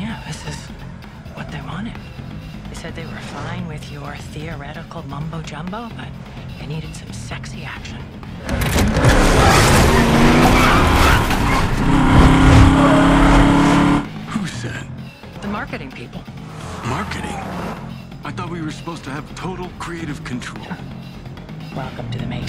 Yeah, This is what they wanted. They said they were fine with your theoretical mumbo jumbo, but they needed some sexy action. Who said? The marketing people. Marketing? I thought we were supposed to have total creative control. Welcome to the Matrix.